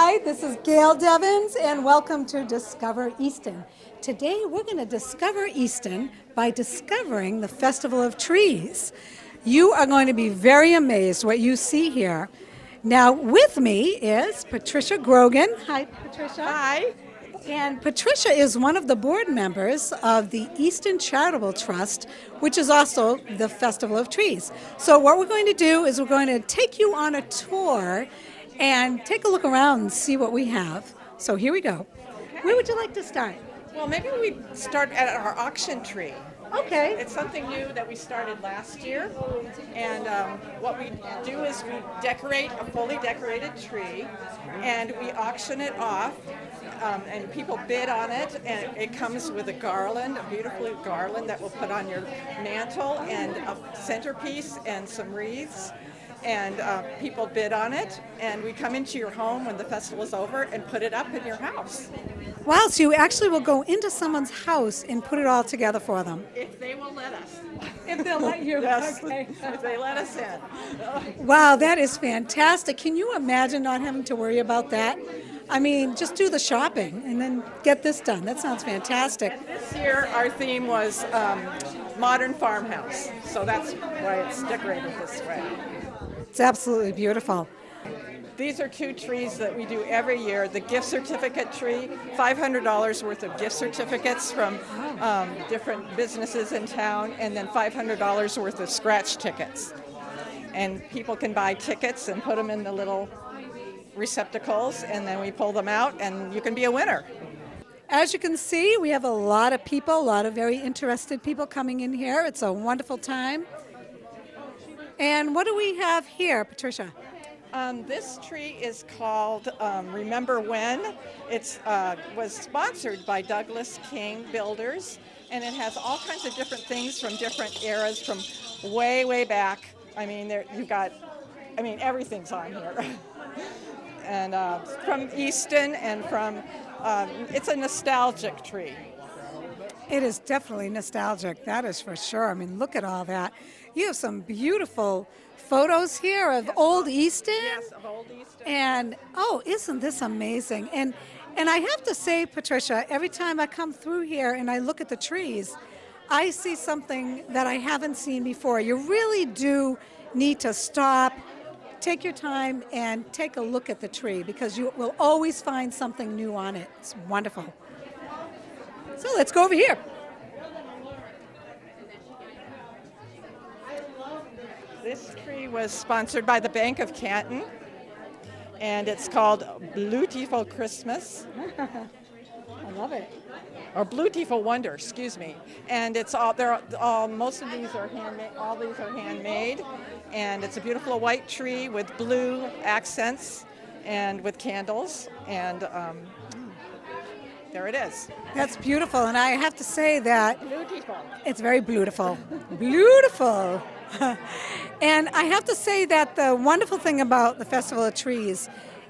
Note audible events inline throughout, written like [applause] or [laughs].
Hi, this is Gail Devins, and welcome to Discover Easton. Today, we're going to discover Easton by discovering the Festival of Trees. You are going to be very amazed what you see here. Now, with me is Patricia Grogan. Hi, Patricia. Hi. And Patricia is one of the board members of the Easton Charitable Trust, which is also the Festival of Trees. So, what we're going to do is we're going to take you on a tour and take a look around and see what we have. So, here we go. Where would you like to start? Well, maybe we start at our auction tree. Okay. It's something new that we started last year. And um, what we do is we decorate a fully decorated tree and we auction it off. Um, and people bid on it, and it comes with a garland, a beautiful garland that we'll put on your mantle, and a centerpiece, and some wreaths. And uh, people bid on it, and we come into your home when the festival is over and put it up in your house. Wow, so you actually will go into someone's house and put it all together for them. If they will let us. [laughs] If they'll let you. [laughs] Yes, Okay. [laughs] if they let us in. Wow, that is fantastic. Can you imagine not having to worry about that? I mean, just do the shopping and then get this done. That sounds fantastic. This year, our theme was um, modern farmhouse, so that's why it's decorated this way. It's absolutely beautiful. These are two trees that we do every year. The gift certificate tree, $500 worth of gift certificates from um, different businesses in town, and then $500 worth of scratch tickets. And people can buy tickets and put them in the little receptacles, and then we pull them out, and you can be a winner. As you can see, we have a lot of people, a lot of very interested people coming in here. It's a wonderful time. And what do we have here, Patricia? Um, this tree is called um, Remember When. It uh, was sponsored by Douglas King Builders, and it has all kinds of different things from different eras, from way, way back. I mean, there, you've got, I mean, everything's on here. [laughs] and uh, from Easton and from, um, it's a nostalgic tree. It is definitely nostalgic, that is for sure. I mean, look at all that. You have some beautiful photos here of old Easton. Yes, of old Easton. And oh, isn't this amazing? And and I have to say, Patricia, every time I come through here and I look at the trees, I see something that I haven't seen before. You really do need to stop, take your time, and take a look at the tree because you will always find something new on it. It's wonderful. So let's go over here. This tree was sponsored by the Bank of Canton, and it's called Beautiful Christmas, [laughs] I love it. or Beautiful Wonder, excuse me. And it's all they're all most of these are handmade. All these are handmade, and it's a beautiful white tree with blue accents and with candles. And um, there it is. That's beautiful, and I have to say that Beautiful. It's very beautiful. beautiful. And I have to say that the wonderful thing about the Festival of Trees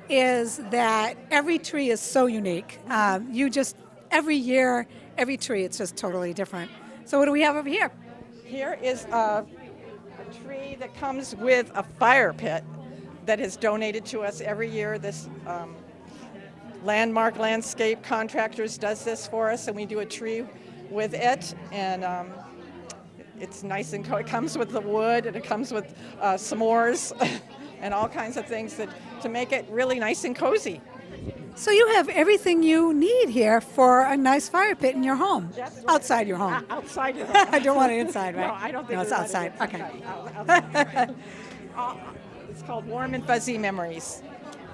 is that every tree is so unique. Um, you just, every year, every tree, it's just totally different. So, what do we have over here? Here is a, a tree that comes with a fire pit that is donated to us every year. This um, Landmark Landscape Contractors does this for us, and we do a tree with it. And um, it's nice and co- it comes with the wood, and it comes with uh, s'mores, [laughs] and all kinds of things that to make it really nice and cozy. So, you have everything you need here for a nice fire pit in your home, outside your home. [laughs] Outside your [laughs] I don't want it inside, right? No, I don't think No, it's we let it outside. Okay. outside. Uh, It's called Warm and Fuzzy Memories.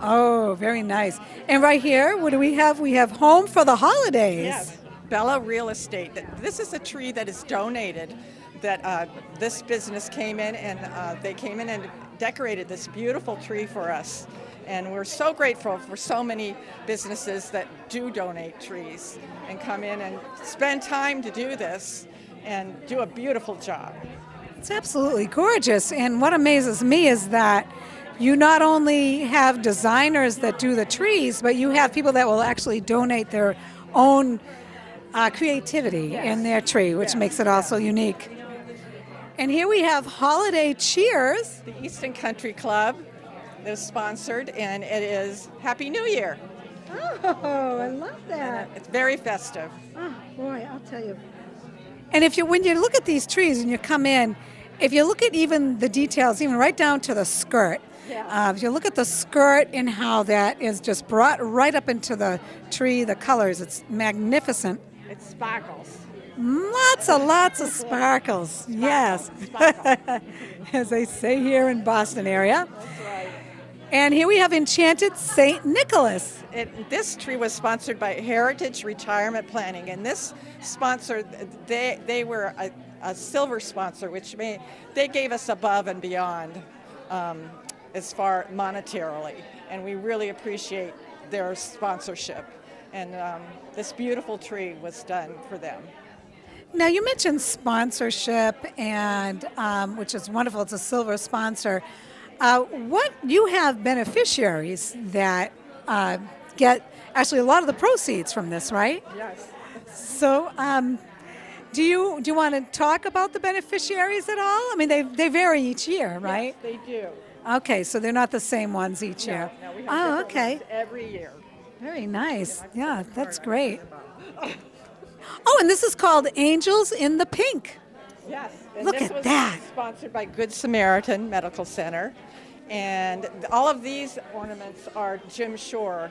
Oh, very nice. And right here, what do we have? We have Home for the Holidays. Yes, Bella Real Estate. This is a tree that is donated. That uh, this business came in and uh, they came in and decorated this beautiful tree for us. And we're so grateful for so many businesses that do donate trees and come in and spend time to do this and do a beautiful job. It's absolutely gorgeous. And what amazes me is that you not only have designers that do the trees, but you have people that will actually donate their own uh, creativity in their tree, which makes it also unique. And here we have holiday cheers. The Easton Country Club was sponsored, and it is Happy New Year. Oh, I love that. It's very festive. Oh, boy, I'll tell you. And if you, when you look at these trees and you come in, if you look at even the details, even right down to the skirt, Yeah. uh, if you look at the skirt and how that is just brought right up into the tree, the colors, it's magnificent. It sparkles. Lots and lots of sparkles. Yes. [laughs] As they say here in Boston area. And here we have Enchanted St. Nicholas. It, this tree was sponsored by Heritage Retirement Planning, and this sponsor, they, they were a, a silver sponsor, which may, they gave us above and beyond um, as far monetarily, and we really appreciate their sponsorship. And um, this beautiful tree was done for them. Now, you mentioned sponsorship, and um, which is wonderful. It's a silver sponsor. Uh, what you have beneficiaries that uh, get actually a lot of the proceeds from this, right? Yes. So, um, do you do you want to talk about the beneficiaries at all? I mean, they they vary each year, right? They do. Okay, so they're not the same ones each year. No, we have oh, okay. every year. Very nice. Yeah, that's great. Oh, and this is called Angels in the Pink. Yes. And Look this at that. Sponsored by Good Samaritan Medical Center. And all of these ornaments are Jim Shore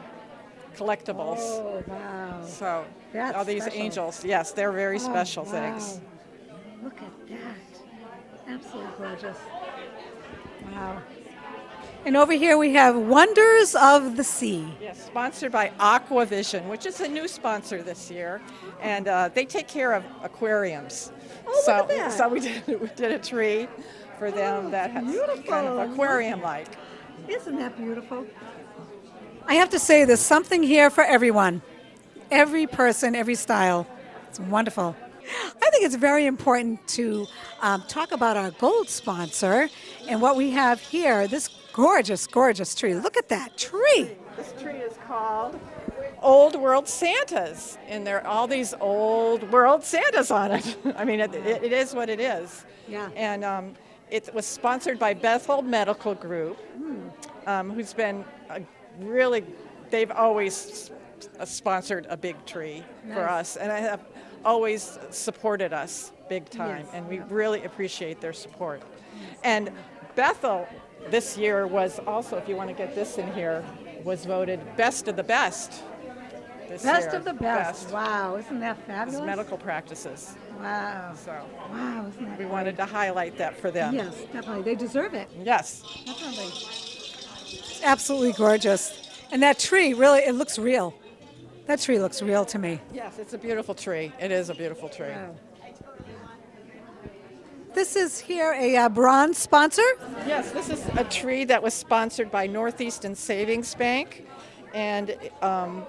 collectibles. Oh, wow. So That's all these special. angels, yes, they're very Oh, special wow. things. Look at that. Absolutely gorgeous. Wow. And over here we have Wonders of the Sea. Yes, sponsored by Aquavision, which is a new sponsor this year, and uh, they take care of aquariums. Oh, so, look at that. so we [laughs] did, we did a tree for them Oh, that has kind beautiful. of aquarium-like. Isn't that beautiful? I have to say, there's something here for everyone. Every person, every style. It's wonderful. I think it's very important to um, talk about our gold sponsor and what we have here this gorgeous, gorgeous tree. Look at that tree. This tree is called Old World Santas, and there are all these old world Santas on it. [laughs] I mean, it, it, it is what it is. Yeah. And um, it was sponsored by Bethel Medical Group, um, who's been a really, they've always sponsored a big tree for us, and I have always supported us big time, Yes. and we really appreciate their support. And Bethel this year was also, if you want to get this in here, was voted best of the best. This Best year. of the best. Wow, isn't that It's fabulous? medical practices. Wow. So Wow, isn't that we wanted to highlight that for them. Yes, definitely. They deserve it. Yes. Definitely. It's absolutely gorgeous. And that tree, really, it looks real. That tree looks real to me. Yes, it's a beautiful tree. It is a beautiful tree. This is here a uh, bronze sponsor. Yes, this is a tree that was sponsored by North Easton Savings Bank and um,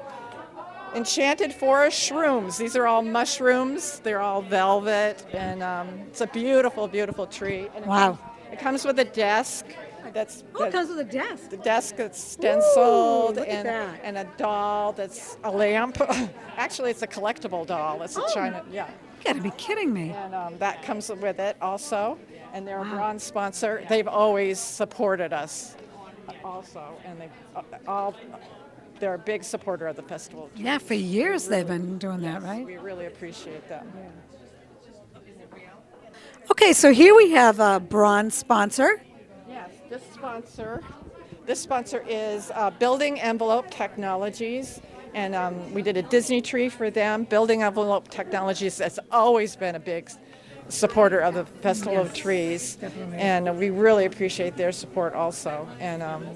Enchanted Forest Shrooms. These are all mushrooms. They're all velvet, and um, it's a beautiful, beautiful tree. And it Wow. comes- It comes with a desk. That's Oh, comes with a desk. the desk that's stenciled at and, that. and a doll that's a lamp. [laughs] Actually, it's a collectible doll. It's a Oh. China, yeah. You gotta be kidding me. And um, that comes with it also. And they're a bronze sponsor. They've always supported us also. And they all, they're a big supporter of the festival. Yeah, for years they've been doing that, right? We really appreciate them. Okay, so here we have a bronze sponsor. Yes, this sponsor, this sponsor is uh, Building Envelope Technologies, and um, we did a Disney tree for them. Building Envelope Technologies has always been a big supporter of the Festival of Trees, definitely. and we really appreciate their support also. And um,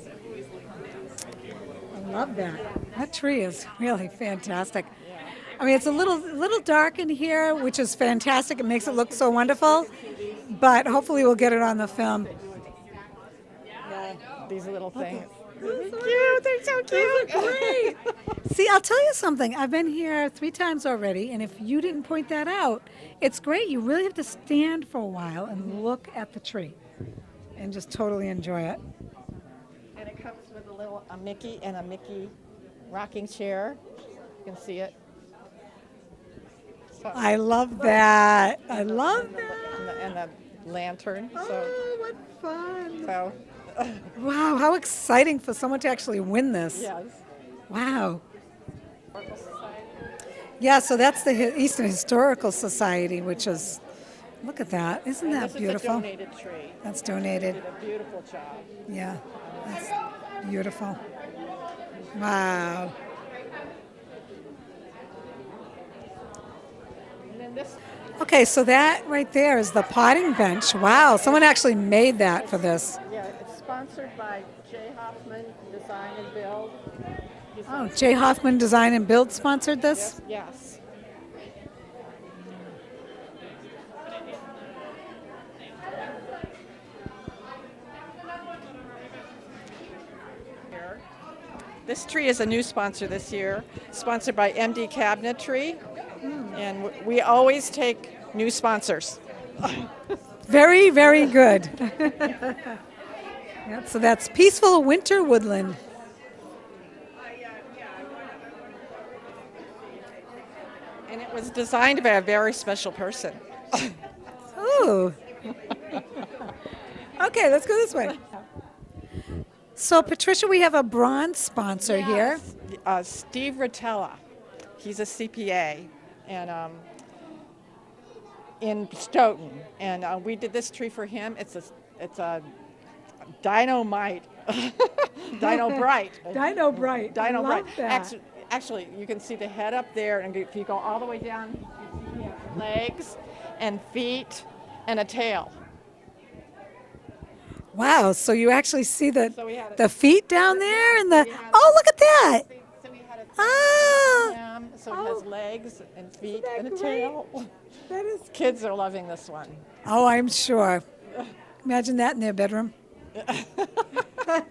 I love that. That tree is really fantastic. I mean, it's a little little dark in here, which is fantastic. It makes it look so wonderful. But hopefully, we'll get it on the film. These little things. They're so Cute, they're so cute. Great. [laughs] See, I'll tell you something. I've been here three times already, and if you didn't point that out, it's great. You really have to stand for a while and look at the tree, and just totally enjoy it. And it comes with a little a Mickey and a Mickey rocking chair. You can see it. So- I love that. I love and that. the, and the lantern. So, Oh, what fun! so Wow, how exciting for someone to actually win this. Yes. Wow. Yeah, so that's the Easton Historical Society, which is, look at that. Isn't And that this is a beautiful? donated tree. That's donated. beautiful job. Yeah, that's beautiful. Wow. And then this, Okay, so that right there is the potting bench. Wow, someone actually made that for this. Yeah, it's sponsored by Jay Hoffman Design and Build. He's Oh, Jay Hoffman Design and Build sponsored this? Yes. Here. This tree is a new sponsor this year, sponsored by MD Cabinetry, hmm. and we always take new sponsors. Very, very good. [laughs] Yep, so that's Peaceful Winter Woodland. And it was designed by a very special person. Ooh. okay, let's go this way. So, Patricia, we have a bronze sponsor here. Uh, Steve Rotella, he's a CPA, and um, in Stoughton, and uh, we did this tree for him. It's a it's a dynamite, [laughs] dino bright, [laughs] Dino Bright. dino bright. Actually, actually, you can see the head up there, and if you go all the way down, you see legs and feet and a tail. Wow, so you actually see the, So the feet down there and the. Oh, look at that. So we had a Ah, so it Oh. has legs and feet and a great? tail. that is. Kids are loving this one. Oh, I'm sure. Imagine that in their bedroom. [laughs]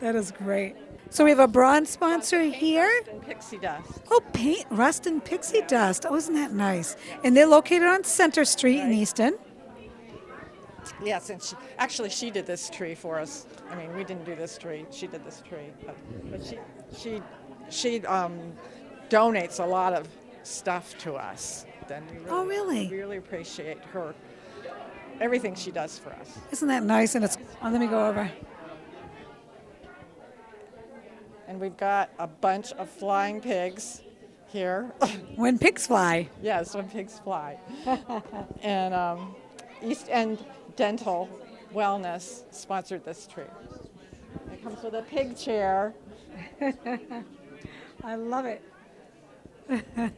that is great. So we have a bronze sponsor here. Rust and pixie dust. Oh, paint, rust, and pixie dust. Oh, isn't that nice? And they're located on Center Street in Easton. Yes, and she, actually she did this tree for us. I mean, we didn't do this tree. She did this tree, but, but she she she um, donates a lot of stuff to us. Then we really, Oh, really? really appreciate her everything she does for us. Isn't that nice? And it's. Oh, let me go over. And we've got a bunch of flying pigs here. [laughs] When pigs fly. Yes, when pigs fly. [laughs] and um, East End Dental Wellness sponsored this tree. It comes with a pig chair, [laughs] I love it.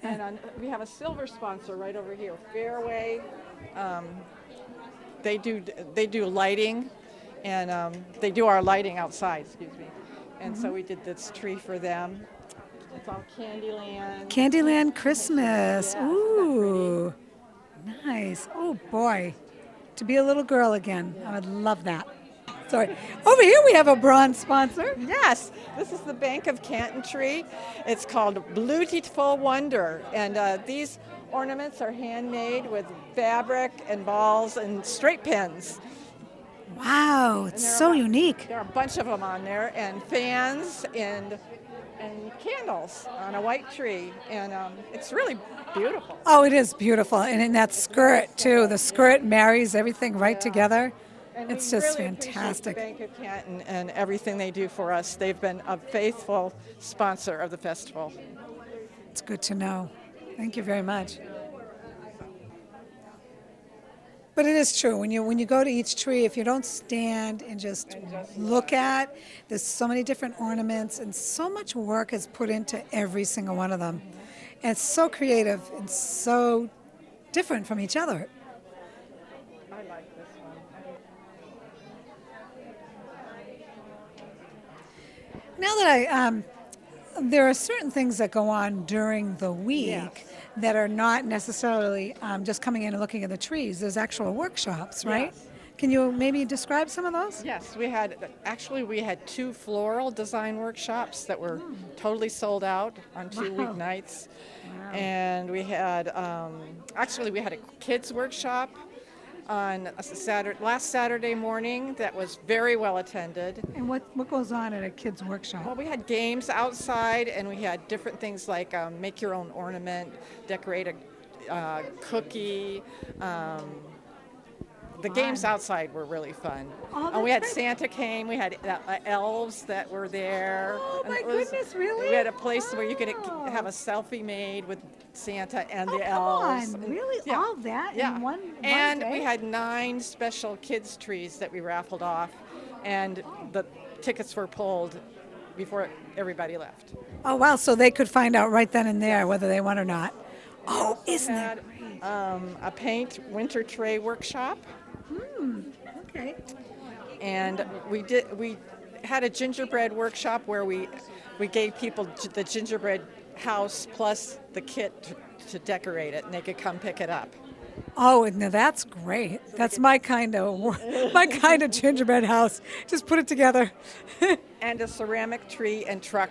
and on, we have a silver sponsor right over here, Fairway. Um, they do they do lighting, and um, they do our lighting outside. Excuse me. And so we did this tree for them. It's all Candyland. Candyland Christmas. Yeah, Ooh. Nice. Oh, boy. To be a little girl again. I would love that. Sorry. Over here we have a bronze sponsor. Yes, this is the Bank of Canton tree. It's called Beautiful Wonder, and uh, these ornaments are handmade with fabric and balls and straight pins. Wow, it's so about- unique. There are a bunch of them on there, and fans and and candles on a white tree, and um, it's really beautiful. Oh, it is beautiful. And in that skirt, too. The skirt marries everything right together. And It's just really fantastic. Bank of Canton and everything they do for us. They've been a faithful sponsor of the festival. It's good to know. Thank you very much. But it is true when you when you go to each tree, if you don't stand and just look at, there's so many different ornaments and so much work is put into every single one of them, and it's so creative and so different from each other. I like this one. Now that I, um, there are certain things that go on during the week Yes. that are not necessarily um, just coming in and looking at the trees. There's actual workshops, right? Yes. Can you maybe describe some of those? Yes, we had actually we had two floral design workshops that were totally sold out on two Wow. weeknights, and we had um, actually we had a kids workshop on Saturday last Saturday morning that was very well attended. And what, what goes on at a kids' workshop? Well, we had games outside, and we had different things like um, make your own ornament, decorate a uh, cookie, um, the games outside were really fun. Oh, and we had great. Santa came. We had uh, uh, elves that were there. Oh, my was- goodness, really? We had a place where you could have a selfie made with Santa and Oh, the come elves. on, And- really? All that in yeah. one- one And day? we had nine special kids trees that we raffled off, and the tickets were pulled before everybody left. Oh wow! So they could find out right then and there whether they won or not. Oh, isn't that Had um, a paint winter tray workshop. Okay? and we did we had a gingerbread workshop where we we gave people the gingerbread house plus the kit to, to decorate it and they could come pick it up Oh, now that's great. That's my kind of [laughs] my kind of gingerbread house. Just put it together. [laughs] and a ceramic tree and truck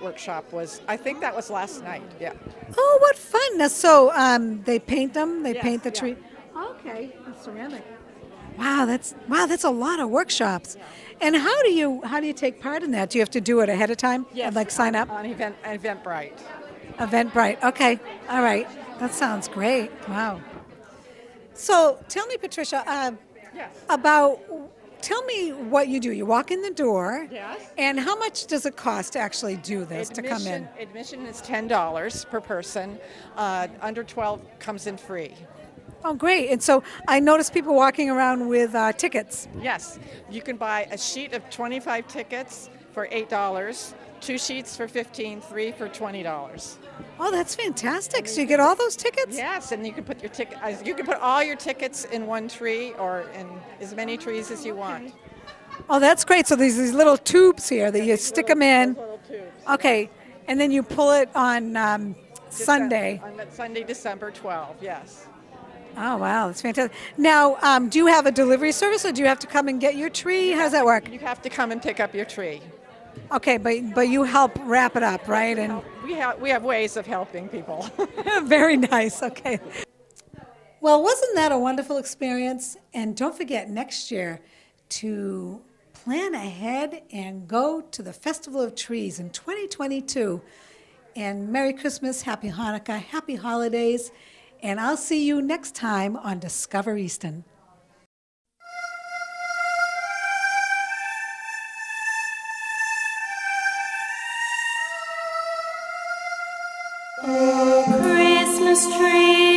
workshop was i think that was last night yeah Oh, what fun! Now, so um, they paint them. They Yes, paint the yeah. tree. Okay, the ceramic. Wow, that's wow. That's a lot of workshops. And how do you how do you take part in that? Do you have to do it ahead of time? Yeah. Like sign up. on event eventbrite Eventbrite. Okay. All right. That sounds great. Wow. So tell me, Patricia, uh, yes about. Tell me what you do. You walk in the door. Yes. And how much does it cost to actually do this to come in? admission is $10 per person uh, under 12 comes in free Oh, great. And so I noticed people walking around with uh, tickets. Yes, you can buy a sheet of 25 tickets for $8, two sheets for 15, three for $20. Oh, that's fantastic. So you get all those tickets? Yes, and you can put your ticket you can put all your tickets in one tree or in as many trees as you want. Oh, that's great. So there's these little tubes here that you stick them in. Little. Okay. And then you pull it on um, Sunday. On Sunday, December 12th, yes. Oh, wow. That's fantastic. Now, um, do you have a delivery service or do you have to come and get your tree? How does that work? You have to come and pick up your tree. Okay, but, but you help wrap it up, right? And We have we have ways of helping people. [laughs] [laughs] Very nice. Okay. Well, wasn't that a wonderful experience? And don't forget next year to plan ahead and go to the Festival of Trees in 2022. And Merry Christmas, Happy Hanukkah, Happy Holidays. And I'll see you next time on Discover Easton. Christmas tree